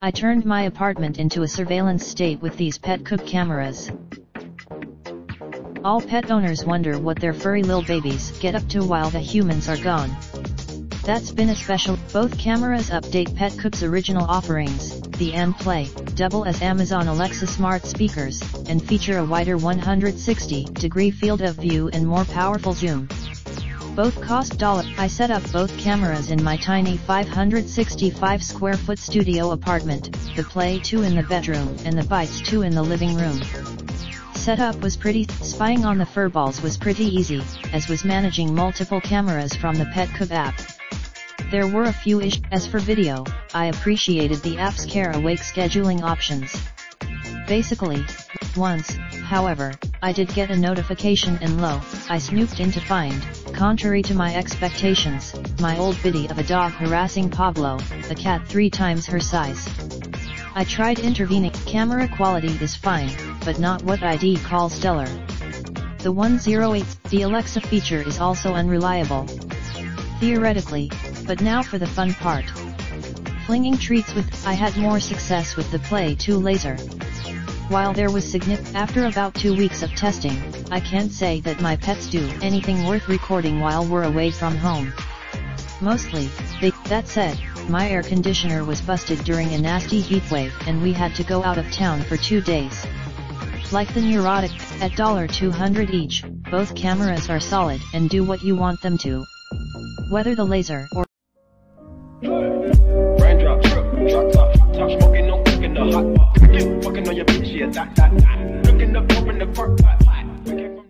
I turned my apartment into a surveillance state with these Petcube cameras. All pet owners wonder what their furry little babies get up to while the humans are gone. That's been a special, both cameras update Petcube's original offerings, the and Play, double as Amazon Alexa smart speakers, and feature a wider 160-degree field of view and more powerful zoom. Both cost dollar. I set up both cameras in my tiny 565 square foot studio apartment, the Play 2 in the bedroom and the Bites 2 in the living room. Setup was pretty, spying on the furballs was pretty easy, as was managing multiple cameras from the Petcube app. There were a few issues. As for video, I appreciated the app's care awake scheduling options. Basically, once, however, I did get a notification and lo, I snooped in to find, contrary to my expectations, my old biddy of a dog harassing Pablo, a cat three times her size. I tried intervening, camera quality is fine, but not what ID calls stellar. The 108, the Alexa feature is also unreliable. Theoretically, but now for the fun part. Flinging treats with, I had more success with the Play 2 laser. While there was significant, after about two weeks of testing, I can't say that my pets do anything worth recording while we're away from home. Mostly, they, that said, my air conditioner was busted during a nasty heatwave and we had to go out of town for two days. Like the Neurotic, at 200 each, both cameras are solid and do what you want them to. Whether the laser or Raindrop, trip, drop top, top smoking, no cooking the hot pot. Fucking on your bitch, yeah, that that that. Looking up, open the park, pot, pot.